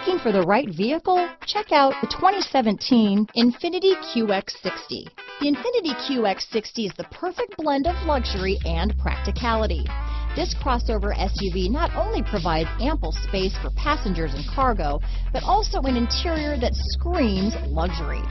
Looking for the right vehicle? Check out the 2017 Infiniti QX60. The Infiniti QX60 is the perfect blend of luxury and practicality. This crossover SUV not only provides ample space for passengers and cargo, but also an interior that screams luxury.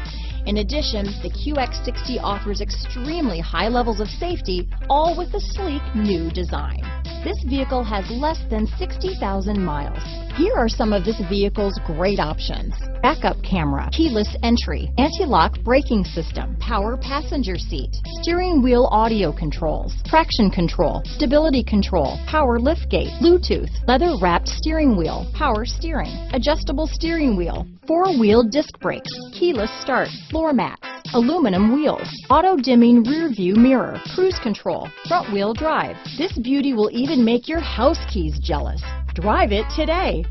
In addition, the QX60 offers extremely high levels of safety, all with a sleek new design. This vehicle has less than 60,000 miles. Here are some of this vehicle's great options. Backup camera, keyless entry, anti-lock braking system, power passenger seat, steering wheel audio controls, traction control, stability control, power liftgate, Bluetooth, leather wrapped steering wheel, power steering, adjustable steering wheel, four-wheel disc brakes, keyless start, floor mats, aluminum wheels, auto dimming rear view mirror, cruise control, front wheel drive. This beauty will even make your house keys jealous. Drive it today.